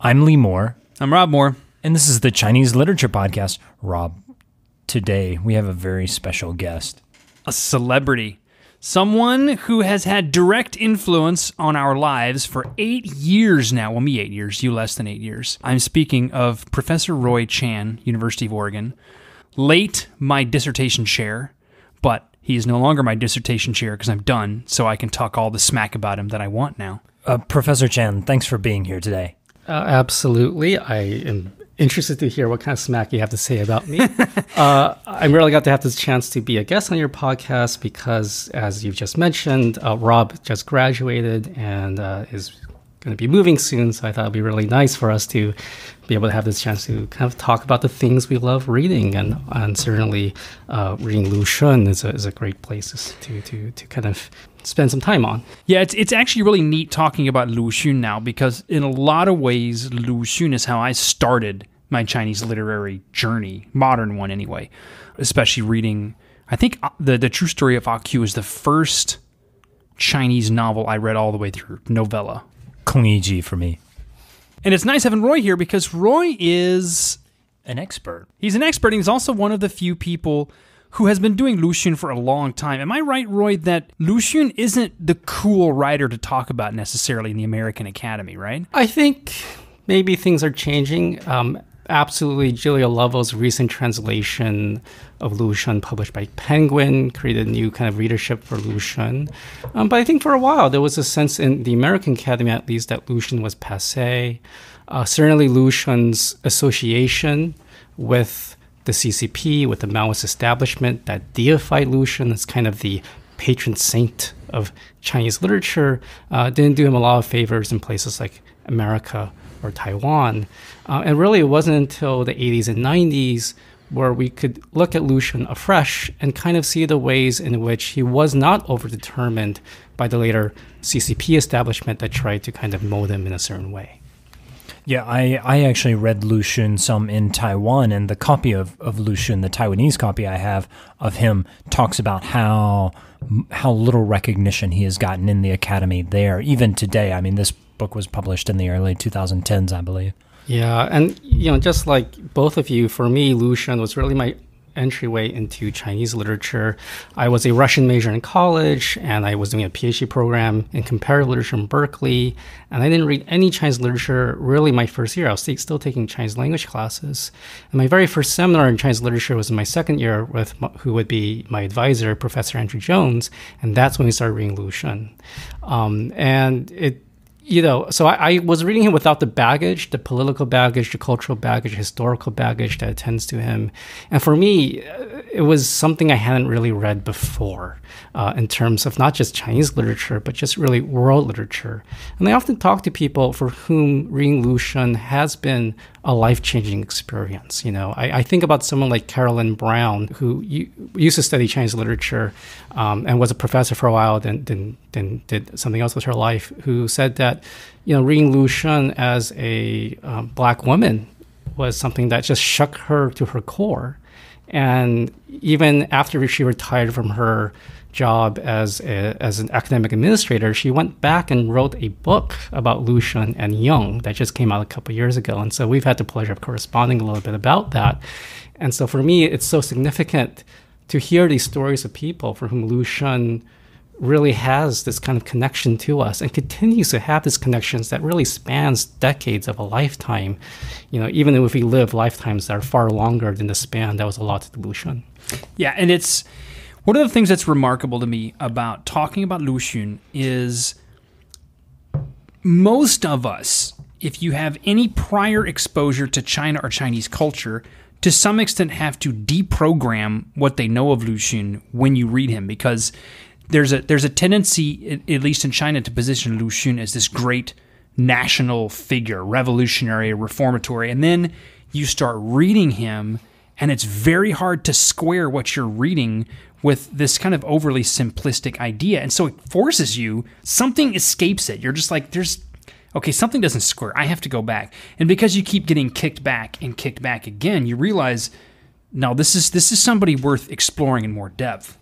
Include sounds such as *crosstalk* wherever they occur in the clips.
I'm Lee Moore, I'm Rob Moore. and this is the Chinese Literature Podcast. Rob, today we have a very special guest. a celebrity, someone who has had direct influence on our lives for eight years now. Well, me eight years, you less than eight years. I'm speaking of Professor Roy Chan, University of Oregon, late my dissertation chair, but he is no longer my dissertation chair because I'm done, so I can talk all the smack about him that I want now. Uh, Professor Chan, thanks for being here today. Uh, absolutely. I am interested to hear what kind of smack you have to say about me. *laughs* uh, I'm really glad to have this chance to be a guest on your podcast because, as you've just mentioned, uh, Rob just graduated and uh, is going to be moving soon. So I thought it'd be really nice for us to be able to have this chance to kind of talk about the things we love reading. And, and certainly, uh, reading Lu Xun is a, is a great place to, to, to kind of spend some time on. Yeah, it's it's actually really neat talking about Lu Xun now because in a lot of ways, Lu Xun is how I started my Chinese literary journey, modern one anyway. Especially reading, I think uh, the the True Story of Akyu is the first Chinese novel I read all the way through, novella. Kong Yiji for me. And it's nice having Roy here because Roy is An expert. he's an expert. And he's also one of the few people who has been doing Lu Xun for a long time. Am I right, Roy, that Lu Xun isn't the cool writer to talk about necessarily in the American Academy, right? I think maybe things are changing. Um, absolutely, Julia Lovell's recent translation of Lu Xun, published by Penguin, created a new kind of readership for Lu Xun. Um, but I think for a while there was a sense in the American Academy, at least, that Lu Xun was passe. Uh, certainly, Lu Xun's association with the CCP, with the Maoist establishment that deified Lu Xun as kind of the patron saint of Chinese literature, uh, didn't do him a lot of favors in places like America or Taiwan. Uh, and really, it wasn't until the 80s and 90s where we could look at Lu Xun afresh and kind of see the ways in which he was not overdetermined by the later CCP establishment that tried to kind of mold him in a certain way. Yeah, I, I actually read Lu Xun some in Taiwan, and the copy of, of Lu Xun, the Taiwanese copy I have of him, talks about how how little recognition he has gotten in the academy there, even today. I mean, this book was published in the early 2010s, I believe. Yeah, and you know, just like both of you, for me, Lu Xun was really my entryway into Chinese literature. I was a Russian major in college, and I was doing a PhD program in comparative literature in Berkeley. And I didn't read any Chinese literature really my first year. I was still taking Chinese language classes. And my very first seminar in Chinese literature was in my second year with who would be my advisor, Professor Andrew Jones, and that's when we started reading Lu Xun. Um, and it you know, so I, I, was reading him without the baggage, the political baggage, the cultural baggage, historical baggage that attends to him. And for me, it was something I hadn't really read before uh, in terms of not just Chinese literature, but just really world literature. And I often talk to people for whom reading Lu Xun has been a life changing experience. You know, I, I, think about someone like Carolyn Brown, who used to study Chinese literature um, and was a professor for a while, then, then, then did something else with her life, who said that, you know, reading Lu Xun as a um, black woman was something that just shook her to her core. And even after she retired from her job as a, as an academic administrator, she went back and wrote a book about Lu Xun and Jung that just came out a couple years ago. And so we've had the pleasure of corresponding a little bit about that. And so for me, it's so significant to hear these stories of people for whom Lu Xun really has this kind of connection to us and continues to have these connections that really spans decades of a lifetime. You know, even if we live lifetimes that are far longer than the span that was allotted to Lu Xun. Yeah, and it's one of the things that's remarkable to me about talking about Lu Xun is most of us, if you have any prior exposure to China or Chinese culture, to some extent have to deprogram what they know of Lu Xun when you read him because there's a there's a tendency, at least in China, to position Lu Xun as this great national figure, revolutionary, reformatory, and then you start reading him, and it's very hard to square what you're reading with this kind of overly simplistic idea, and so it forces you. Something escapes it. You're just like, there's okay, something doesn't square. I have to go back, and because you keep getting kicked back and kicked back again, you realize, no, this is this is somebody worth exploring in more depth.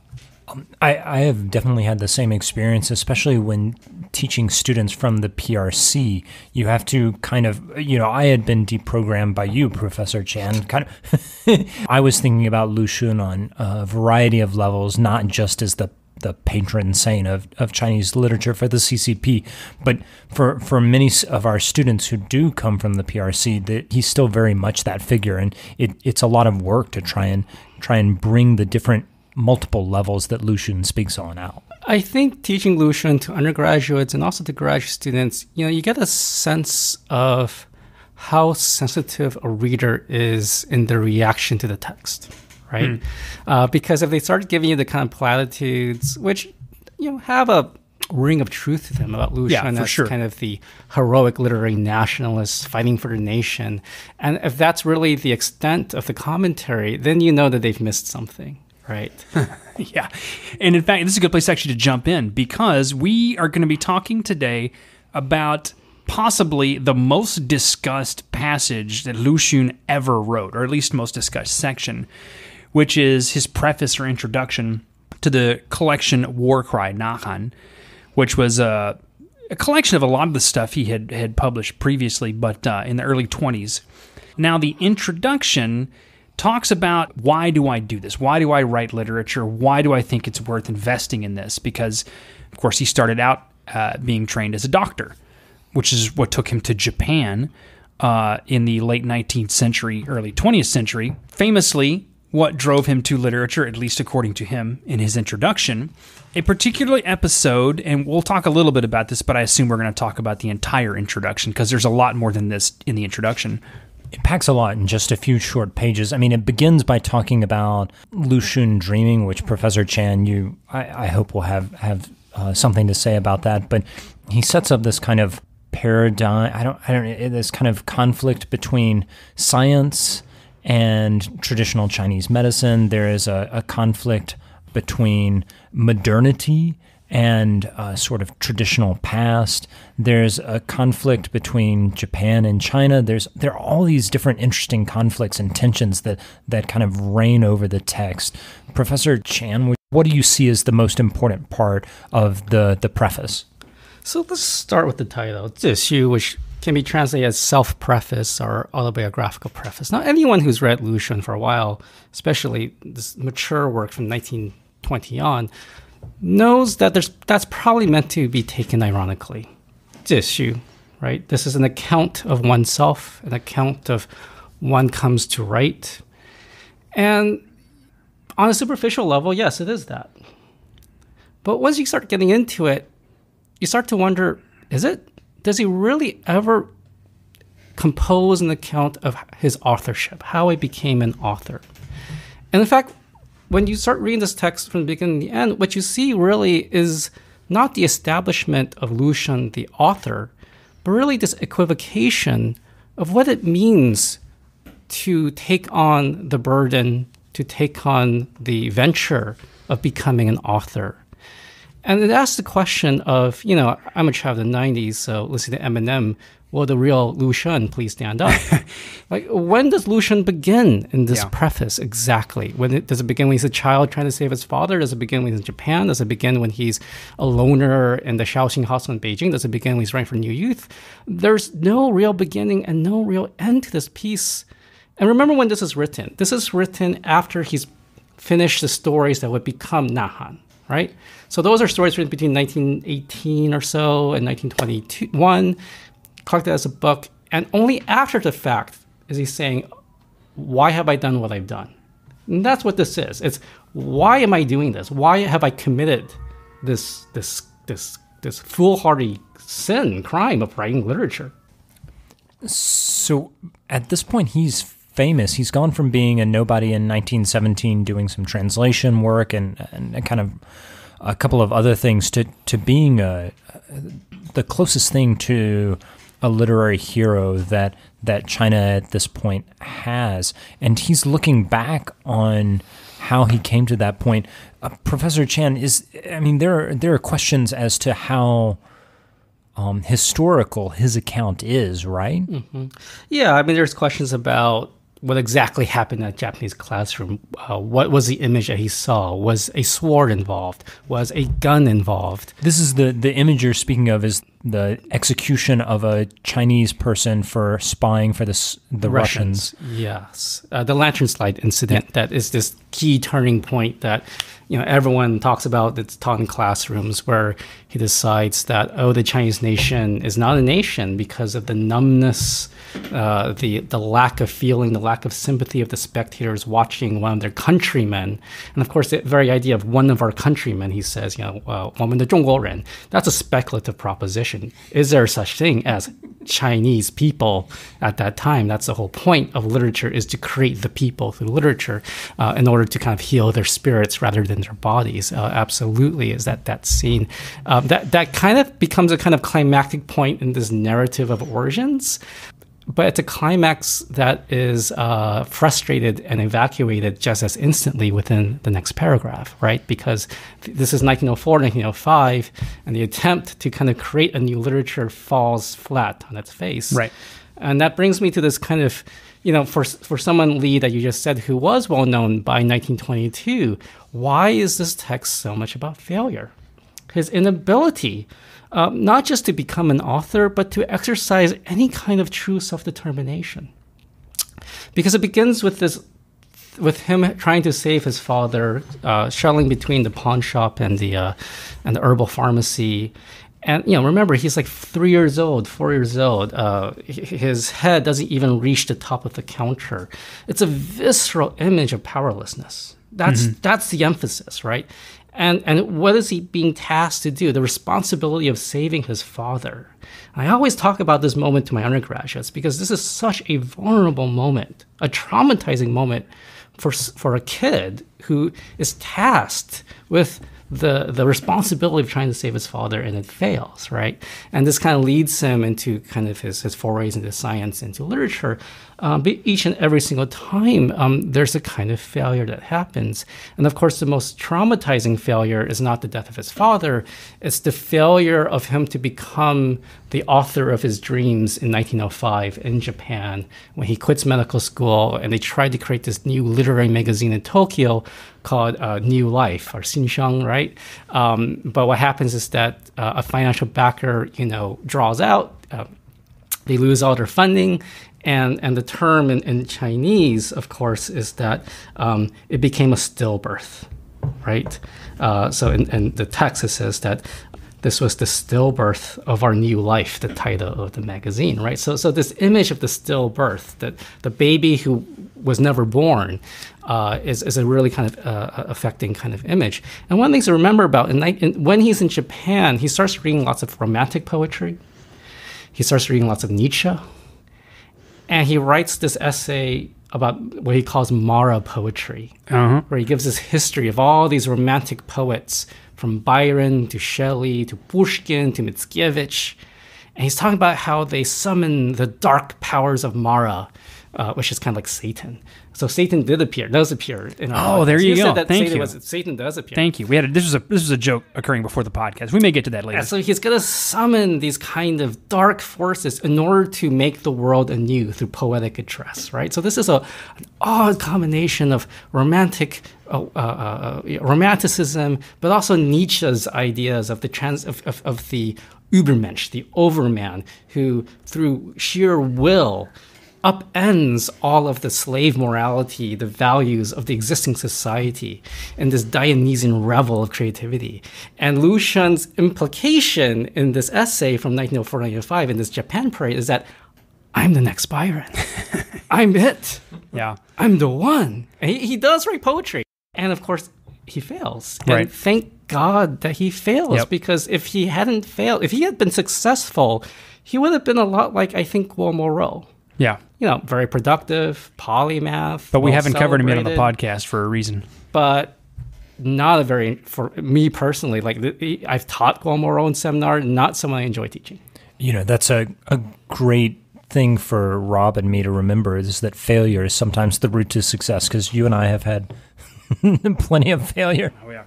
Um, I, I have definitely had the same experience, especially when teaching students from the PRC. You have to kind of, you know, I had been deprogrammed by you, Professor Chan. Kind of, *laughs* I was thinking about Lu Xun on a variety of levels, not just as the the patron saint of, of Chinese literature for the CCP. But for, for many of our students who do come from the PRC, that he's still very much that figure, and it, it's a lot of work to try and try and bring the different multiple levels that Lu Xun speaks on out. I think teaching Lu Xun to undergraduates and also to graduate students, you know, you get a sense of how sensitive a reader is in their reaction to the text, right? Mm. Uh, because if they start giving you the kind of platitudes, which you know have a ring of truth to them about Lu Xun yeah, as sure. kind of the heroic literary nationalist fighting for the nation, and if that's really the extent of the commentary, then you know that they've missed something. Right. *laughs* yeah. And in fact, this is a good place actually to jump in because we are going to be talking today about possibly the most discussed passage that Lu Xun ever wrote, or at least most discussed section, which is his preface or introduction to the collection War Cry Nahan, which was a, a collection of a lot of the stuff he had, had published previously, but uh, in the early 20s. Now, the introduction talks about why do I do this? Why do I write literature? Why do I think it's worth investing in this? Because, of course, he started out uh, being trained as a doctor, which is what took him to Japan uh, in the late 19th century, early 20th century. Famously, what drove him to literature, at least according to him in his introduction, a particular episode, and we'll talk a little bit about this, but I assume we're going to talk about the entire introduction because there's a lot more than this in the introduction it packs a lot in just a few short pages. I mean, it begins by talking about Lu Xun dreaming, which Professor Chan, you, I, I hope will have have uh, something to say about that. But he sets up this kind of paradigm. I don't, I don't, this kind of conflict between science and traditional Chinese medicine. There is a, a conflict between modernity and uh, sort of traditional past. There's a conflict between Japan and China. There's there are all these different interesting conflicts and tensions that that kind of reign over the text. Professor Chan, what do you see as the most important part of the the preface? So let's start with the title, 自序, which can be translated as self-preface or autobiographical preface. Now, anyone who's read Lu Xun for a while, especially this mature work from 1920 on, knows that there's that's probably meant to be taken ironically. 自序, right? This is an account of oneself, an account of one comes to write. And on a superficial level, yes, it is that. But once you start getting into it, you start to wonder is it? Does he really ever compose an account of his authorship, how he became an author? And in fact, when you start reading this text from the beginning to the end, what you see really is not the establishment of Lu Xun, the author, but really this equivocation of what it means to take on the burden, to take on the venture of becoming an author. And it asks the question of, you know, I'm a child of the 90s, so listening to Eminem will the real Lu Xun please stand up? *laughs* like, when does Lu Xun begin in this yeah. preface exactly? When it, does it begin when he's a child trying to save his father? Does it begin when he's in Japan? Does it begin when he's a loner in the Shaoxing Hostel in Beijing? Does it begin when he's writing for New Youth? There's no real beginning and no real end to this piece. And remember when this is written. This is written after he's finished the stories that would become Nahan, right? So those are stories written between 1918 or so and 1921 collected as a book, and only after the fact is he saying, Why have I done what I've done? And that's what this is. It's why am I doing this? Why have I committed this this this this foolhardy sin, crime of writing literature? So at this point he's famous. He's gone from being a nobody in 1917 doing some translation work and, and kind of a couple of other things to, to being a, the closest thing to a literary hero that that China at this point has, and he's looking back on how he came to that point. Uh, Professor Chan is, I mean, there are, there are questions as to how um, historical his account is, right? Mm-hmm. Yeah, I mean, there's questions about what exactly happened in a Japanese classroom. Uh, what was the image that he saw? Was a sword involved? Was a gun involved? This is the the image you're speaking of is the execution of a Chinese person for spying for the the Russians. Russians. Yes, uh, the lantern slide incident. That is this key turning point that you know everyone talks about. That's taught in classrooms where he decides that oh, the Chinese nation is not a nation because of the numbness, uh, the the lack of feeling, the lack of sympathy of the spectators watching one of their countrymen, and of course the very idea of one of our countrymen. He says, you know, uh, 我们的中国人. That's a speculative proposition. Is there such thing as Chinese people at that time? That's the whole point of literature is to create the people through literature uh, in order to kind of heal their spirits rather than their bodies. Uh, absolutely, is that that scene um, that that kind of becomes a kind of climactic point in this narrative of origins but it's a climax that is uh, frustrated and evacuated just as instantly within the next paragraph, right? Because th- this is 1904, 1905, and the attempt to kind of create a new literature falls flat on its face. Right. And that brings me to this kind of, you know, for, for someone, Lee, that you just said, who was well known by 1922, why is this text so much about failure? His inability um, not just to become an author, but to exercise any kind of true self determination. Because it begins with this. With him trying to save his father, uh, shuttling between the pawn shop and the uh, and the herbal pharmacy, and you know, remember he's like three years old, four years old. Uh, his head doesn't even reach the top of the counter. It's a visceral image of powerlessness. That's mm-hmm. that's the emphasis, right? And, and what is he being tasked to do? The responsibility of saving his father. I always talk about this moment to my undergraduates because this is such a vulnerable moment, a traumatizing moment for, for a kid who is tasked with the the responsibility of trying to save his father and it fails right and this kind of leads him into kind of his, his forays into science into literature um, but each and every single time um, there's a kind of failure that happens and of course the most traumatizing failure is not the death of his father it's the failure of him to become the author of his dreams in 1905 in japan when he quits medical school and they tried to create this new literary magazine in tokyo called uh, New Life or Xinsheng, right? Um, but what happens is that uh, a financial backer, you know, draws out. Uh, they lose all their funding, and and the term in, in Chinese, of course, is that um, it became a stillbirth, right? Uh, so in, in the text it says that this was the stillbirth of our new life, the title of the magazine, right? So, so this image of the stillbirth, that the baby who was never born, uh, is, is a really kind of uh, affecting kind of image. And one of the things to remember about in, in, when he's in Japan, he starts reading lots of romantic poetry. He starts reading lots of Nietzsche, and he writes this essay about what he calls Mara poetry, uh-huh. where he gives this history of all these romantic poets from Byron to Shelley to Pushkin to Mickiewicz. And he's talking about how they summon the dark powers of Mara, uh, which is kind of like Satan. So Satan did appear, does appear. In our oh, podcast. there you, you go. Thank Satan you. Was, Satan does appear. Thank you. We had a, this was a this was a joke occurring before the podcast. We may get to that later. Yeah, so he's gonna summon these kind of dark forces in order to make the world anew through poetic address, right? So this is a an odd combination of romantic uh, uh, uh, romanticism, but also Nietzsche's ideas of the trans of, of, of the Übermensch, the overman, who through sheer will upends all of the slave morality, the values of the existing society in this Dionysian revel of creativity. And Lu Xun's implication in this essay from 1904-1905 in this Japan parade is that I'm the next Byron. *laughs* I'm it. Yeah. I'm the one. And he, he does write poetry. And of course, he fails. And right. thank God that he fails yep. because if he hadn't failed, if he had been successful, he would have been a lot like, I think, Guo Moruo yeah. You know, very productive, polymath. But we haven't covered him yet on the podcast for a reason. But not a very, for me personally, like I've taught Guo Moruo in seminar, not someone I enjoy teaching. You know, that's a, a great thing for Rob and me to remember is that failure is sometimes the route to success because you and I have had *laughs* plenty of failure. Oh, yeah.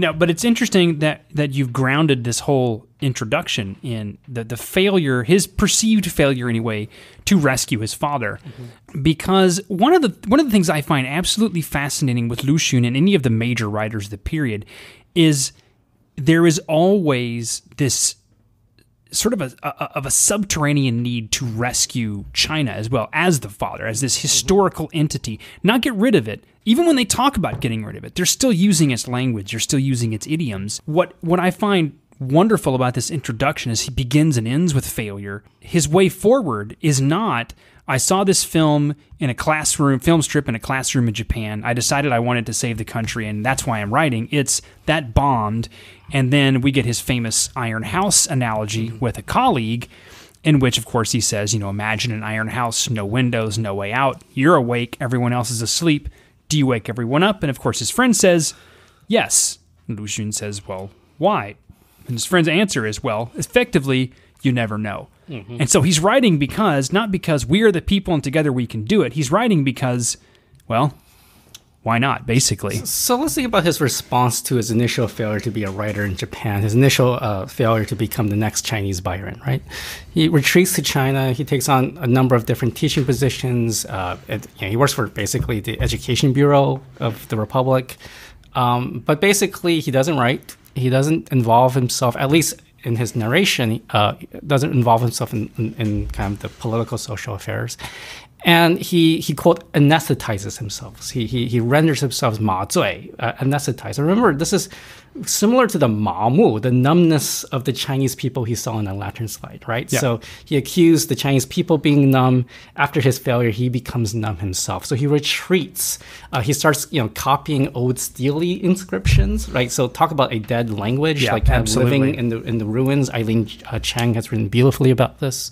No, but it's interesting that that you've grounded this whole introduction in the the failure, his perceived failure anyway, to rescue his father, mm-hmm. because one of the one of the things I find absolutely fascinating with Lu Xun and any of the major writers of the period is there is always this sort of a, a, of a subterranean need to rescue China as well as the father, as this historical entity, not get rid of it. Even when they talk about getting rid of it, they're still using its language, they're still using its idioms. What what I find wonderful about this introduction is he begins and ends with failure. His way forward is not I saw this film in a classroom, film strip in a classroom in Japan. I decided I wanted to save the country, and that's why I'm writing. It's that bombed. And then we get his famous Iron House analogy mm-hmm. with a colleague, in which, of course, he says, you know, imagine an iron house, no windows, no way out. You're awake, everyone else is asleep. Do you wake everyone up? And of course, his friend says, yes. And Lu Xun says, well, why? And his friend's answer is, well, effectively, you never know. And so he's writing because, not because we are the people and together we can do it. He's writing because, well, why not, basically? So let's think about his response to his initial failure to be a writer in Japan, his initial uh, failure to become the next Chinese Byron, right? He retreats to China. He takes on a number of different teaching positions. Uh, you know, he works for basically the Education Bureau of the Republic. Um, but basically, he doesn't write. He doesn't involve himself, at least in his narration, uh, doesn't involve himself in, in, in, kind of the political social affairs. And he, he quote, anesthetizes himself. He, he, he renders himself ma zui, uh, anesthetized. Remember, this is similar to the ma mu, the numbness of the Chinese people he saw in the lantern slide, right? Yeah. So he accused the Chinese people being numb. After his failure, he becomes numb himself. So he retreats. Uh, he starts, you know, copying old stele inscriptions, right? So talk about a dead language, Yeah, like kind of living in the in the ruins. Eileen uh, Chang has written beautifully about this.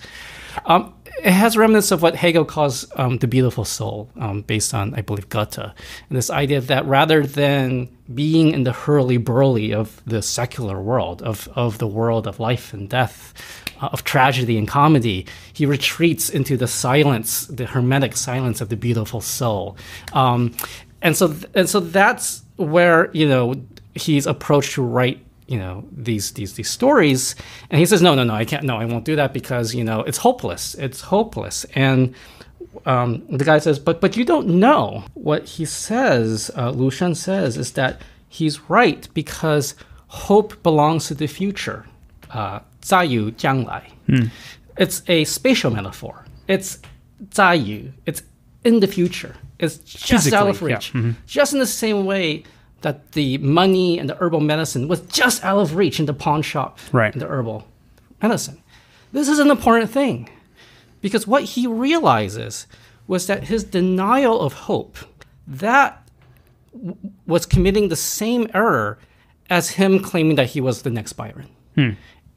Um, it has remnants of what Hegel calls um, the beautiful soul, um, based on, I believe, Goethe. And this idea that rather than being in the hurly burly of the secular world, of, of the world of life and death, uh, of tragedy and comedy, he retreats into the silence, the hermetic silence of the beautiful soul. Um, and so, and so that's where you know he's approached to write you know these these these stories and he says no no no i can't no i won't do that because you know it's hopeless it's hopeless and um, the guy says but but you don't know what he says uh, Lu Xun says is that he's right because hope belongs to the future uh, jianglai. Mm. it's a spatial metaphor it's 在于 it's in the future it's just Physically, out of reach yeah. mm-hmm. just in the same way that the money and the herbal medicine was just out of reach in the pawn shop Right. in the herbal medicine. This is an important thing because what he realizes was that his denial of hope that w- was committing the same error as him claiming that he was the next Byron. Hmm.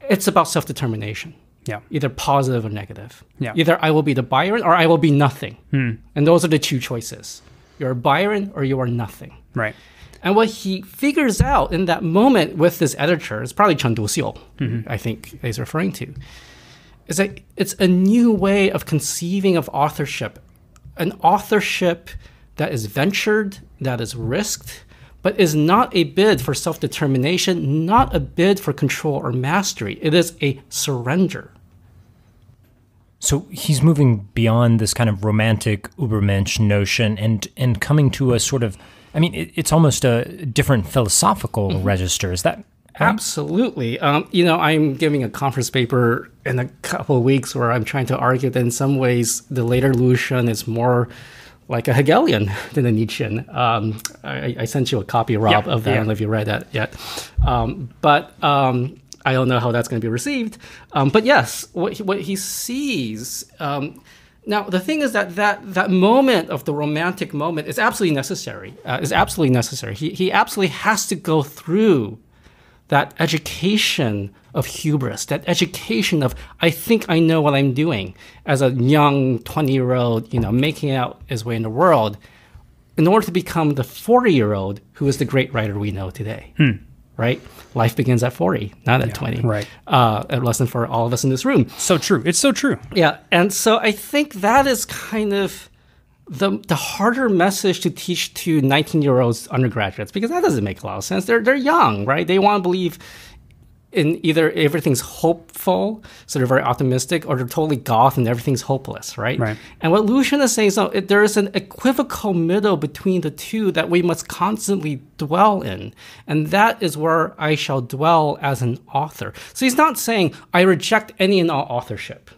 It's about self-determination Yeah. either positive or negative. Yeah. Either I will be the Byron or I will be nothing. Hmm. And those are the two choices. You're a Byron or you are nothing. Right. And what he figures out in that moment with this editor, it's probably Chen Duxiu, mm-hmm. I think he's referring to, is that it's a new way of conceiving of authorship, an authorship that is ventured, that is risked, but is not a bid for self determination, not a bid for control or mastery. It is a surrender. So he's moving beyond this kind of romantic Ubermensch notion and and coming to a sort of, I mean, it, it's almost a different philosophical register. Is that Absolutely. Um, you know, I'm giving a conference paper in a couple of weeks where I'm trying to argue that in some ways the later Lu Xun is more like a Hegelian *laughs* than a Nietzschean. Um, I, I sent you a copy, Rob, Yeah, of that. I don't know if you read that yet. Um, but um, I don't know how that's going to be received. Um, but yes, what he, what he sees. Now the thing is that that that moment of the romantic moment is absolutely necessary. Uh, is absolutely necessary. He he absolutely has to go through that education of hubris, that education of I think I know what I'm doing as a young 20 year old, you know, making out his way in the world, in order to become the 40 year old who is the great writer we know today. Right? Life begins at 40, not at 20. right. Uh, a lesson for all of us in this room. So true. It's so true. Yeah, and so I think that is kind of the the harder message to teach to 19 year olds undergraduates because that doesn't make a lot of sense. They're they're young, right? They want to believe in either everything's hopeful, so they're very optimistic, or they're totally goth and everything's hopeless, right? Right. And what Lu Xun is saying is no, it, there is an equivocal middle between the two that we must constantly dwell in. And that is where I shall dwell as an author. So he's not saying, I reject any and all authorship.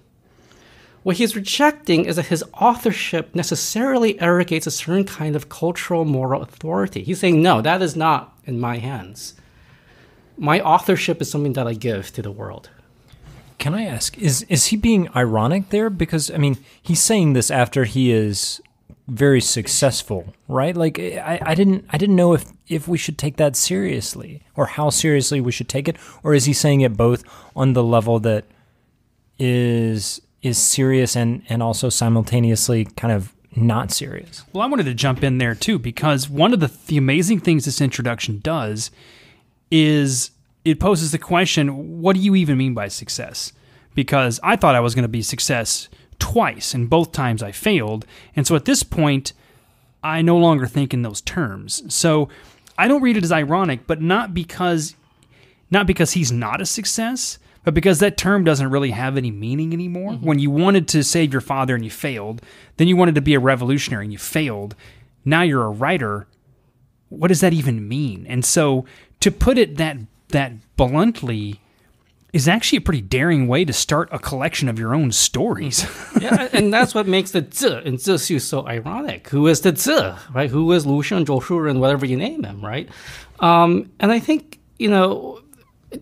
What he's rejecting is that his authorship necessarily arrogates a certain kind of cultural moral authority. He's saying, no, that is not in my hands my authorship is something that I give to the world. Can I ask, is is he being ironic there? Because I mean, he's saying this after he is very successful, right? Like I, I didn't I didn't know if if we should take that seriously or how seriously we should take it, or is he saying it both on the level that is is serious and and also simultaneously kind of not serious? Well, I wanted to jump in there too because one of the, the amazing things this introduction does is it poses the question what do you even mean by success? Because I thought I was going to be success twice, and both times I failed. And so at this point, I no longer think in those terms. So I don't read it as ironic, but not because not because he's not a success, but because that term doesn't really have any meaning anymore. Mm-hmm. When you wanted to save your father and you failed, then you wanted to be a revolutionary and you failed. Now you're a writer. What does that even mean? And so to put it that that bluntly is actually a pretty daring way to start a collection of your own stories. *laughs* yeah, and that's what makes the zi in Zixu so ironic. Who is the zi, right? Who is Lu Xun, Zhou whatever you name him, right? Um, and I think, you know,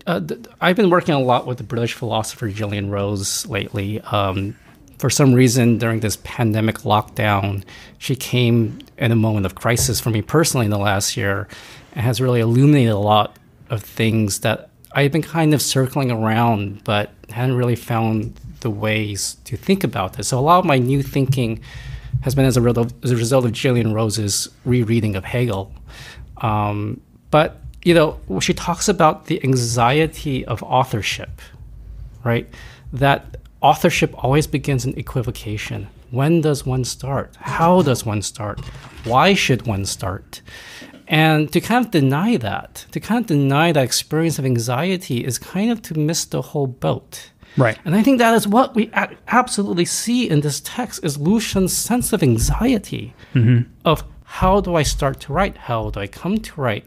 uh, I've been working a lot with the British philosopher Gillian Rose lately. Um, for some reason, during this pandemic lockdown, she came in a moment of crisis for me personally in the last year and has really illuminated a lot of things that I've been kind of circling around, but hadn't really found the ways to think about this. So a lot of my new thinking has been as a, as a result of Gillian Rose's rereading of Hegel. Um, but you know, she talks about the anxiety of authorship, right? That authorship always begins in equivocation. When does one start? How does one start? Why should one start? And to kind of deny that, to kind of deny that experience of anxiety is kind of to miss the whole boat. Right. And I think that is what we absolutely see in this text is Lu Xun's sense of anxiety mm-hmm. of how do I start to write? How do I come to write?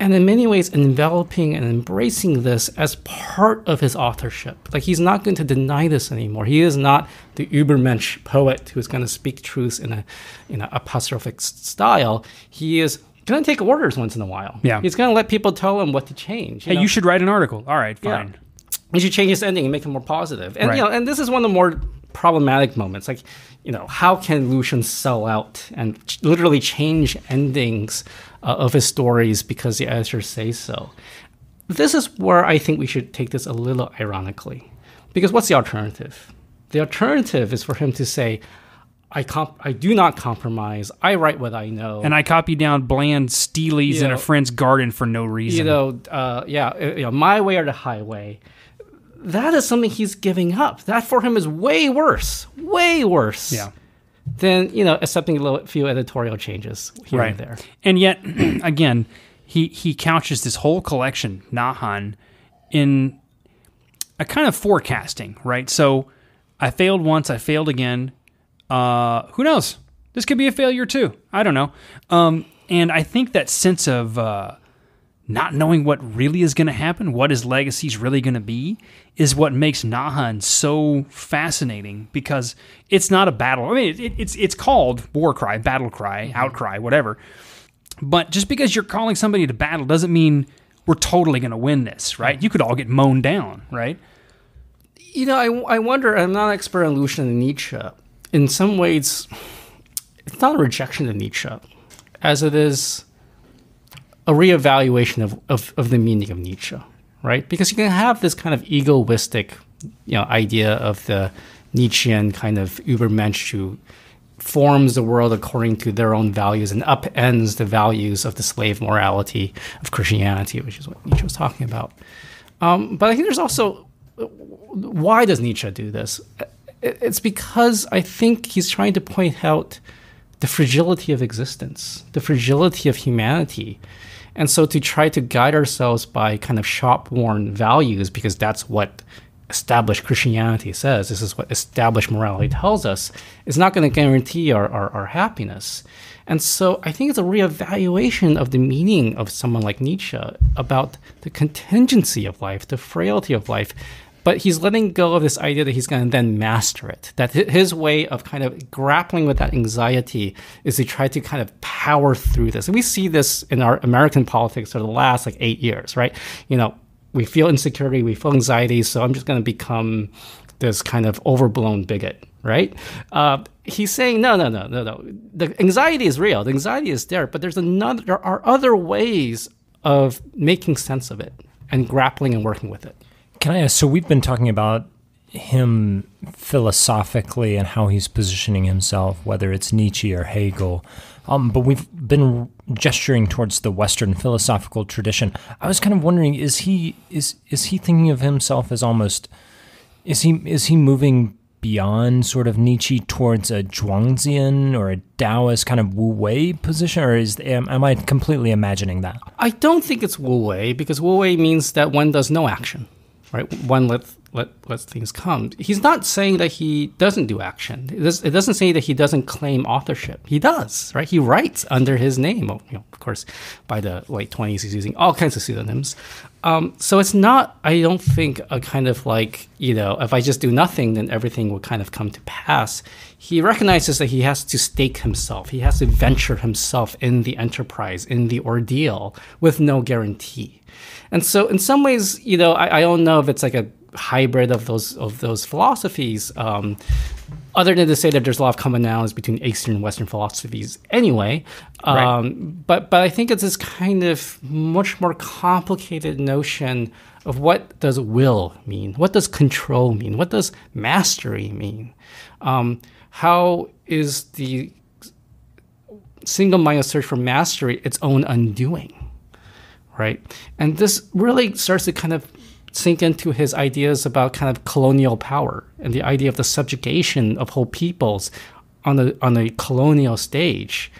And in many ways, enveloping and embracing this as part of his authorship. Like he's not going to deny this anymore. He is not the Übermensch poet who's going to speak truths in a in an apostrophic style. He is going to take orders once in a while. Yeah. He's going to let people tell him what to change. You hey, know? you should write an article. All right, fine. Yeah. You should change his ending and make it more positive. And right. you know, and this is one of the more problematic moments. Like, you know, how can Lu Xun sell out and ch- literally change endings uh, of his stories because the editors say so? This is where I think we should take this a little ironically. Because what's the alternative? The alternative is for him to say, I comp- I do not compromise. I write what I know, and I copy down bland steles you in know, a friend's garden for no reason. You know, uh, yeah, uh, you know, my way or the highway. That is something he's giving up. That for him is way worse, way worse. Yeah. Than you know, accepting a little, few editorial changes here right. and there. And yet, *clears throat* again, he he couches this whole collection, Nahan, in a kind of forecasting, right? So, I failed once, I failed again uh, who knows? This could be a failure too. I don't know. Um, and I think that sense of uh, not knowing what really is going to happen, what his legacy is really going to be, is what makes Nahan so fascinating because it's not a battle. I mean, it, it's it's called war cry, battle cry, mm-hmm. outcry, whatever. But just because you're calling somebody to battle doesn't mean we're totally going to win this, right? You could all get mown down, right? You know, I, I wonder. I'm not an expert on Lu Xun and Nietzsche, in some ways, it's not a rejection of Nietzsche, as it is a reevaluation of, of, of the meaning of Nietzsche, right? Because you can have this kind of egoistic, you know, idea of the Nietzschean kind of Übermensch who forms the world according to their own values and upends the values of the slave morality of Christianity, which is what Nietzsche was talking about. Um, but I think there's also why does Nietzsche do this? It's because I think he's trying to point out the fragility of existence, the fragility of humanity. And so to try to guide ourselves by kind of shop worn values, because that's what established Christianity says, this is what established morality tells us, is not going to guarantee our, our, our, happiness. And so I think it's a reevaluation of the meaning of someone like Nietzsche about the contingency of life, the frailty of life. But he's letting go of this idea that he's going to then master it. That his way of kind of grappling with that anxiety is to try to kind of power through this. And we see this in our American politics for the last like eight years, right? You know, we feel insecurity, we feel anxiety, so I'm just going to become this kind of overblown bigot, right? Uh, he's saying, no, no, no, no, no. The anxiety is real. The anxiety is there, but there's another. There are other ways of making sense of it and grappling and working with it. Can I ask? So we've been talking about him philosophically and how he's positioning himself, whether it's Nietzsche or Hegel. Um, but we've been gesturing towards the Western philosophical tradition. I was kind of wondering: is he is is he thinking of himself as almost is he is he moving beyond sort of Nietzsche towards a Zhuangzian or a Taoist kind of Wu Wei position, or is am, am I completely imagining that? I don't think it's Wu Wei because Wu Wei means that one does no action, right? One let let things come. He's not saying that he doesn't do action. It, does, it doesn't say that he doesn't claim authorship. He does, right? He writes under his name. Well, you know, of course, by the late twenties, he's using all kinds of pseudonyms. Um, so it's not, I don't think, a kind of like you know, if I just do nothing, then everything will kind of come to pass. He recognizes that he has to stake himself. He has to venture himself in the enterprise, in the ordeal, with no guarantee. And so, in some ways, you know, I, I don't know if it's like a hybrid of those of those philosophies. Um, other than to say that there's a lot of commonalities between Eastern and Western philosophies, anyway. Um, right. But but I think it's this kind of much more complicated notion of what does will mean, what does control mean, what does mastery mean, um, how is the single-minded search for mastery its own undoing, right? And this really starts to kind of sink into his ideas about kind of colonial power and the idea of the subjugation of whole peoples on the on the colonial stage.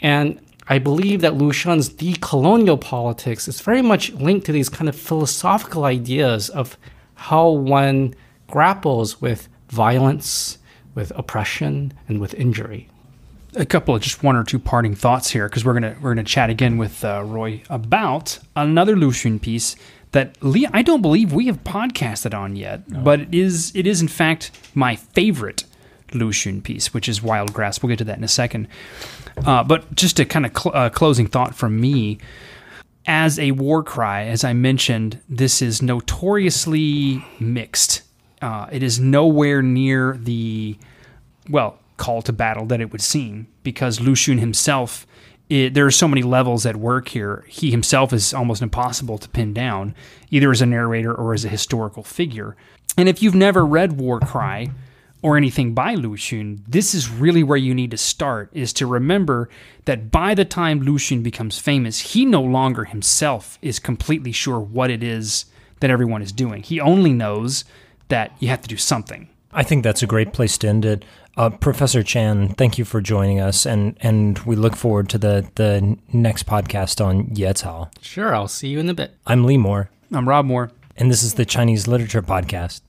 And I believe that Lu Xun's decolonial politics is very much linked to these kind of philosophical ideas of how one grapples with violence, with oppression, and with injury. A couple of just one or two parting thoughts here, because we're gonna we're gonna chat again with uh, Roy about another Lu Xun piece that Lee, I don't believe we have podcasted on yet, no. but it is it is in fact my favorite Lu Xun piece, which is Wild Grass. We'll get to that in a second. Uh, but just a kind of cl- uh, closing thought from me. As a war cry, as I mentioned, this is notoriously mixed. Uh, it is nowhere near the, well, call to battle that it would seem, because Lu Xun himself it, there are so many levels at work here. He himself is almost impossible to pin down, either as a narrator or as a historical figure. And if you've never read War Cry or anything by Lu Xun, this is really where you need to start, is to remember that by the time Lu Xun becomes famous, he no longer himself is completely sure what it is that everyone is doing. He only knows that you have to do something. I think that's a great place to end it. Uh, Professor Chan, thank you for joining us, and, and we look forward to the, the next podcast on Yecao. Sure, I'll see you in a bit. I'm Lee Moore. I'm Rob Moore. And this is the Chinese Literature Podcast.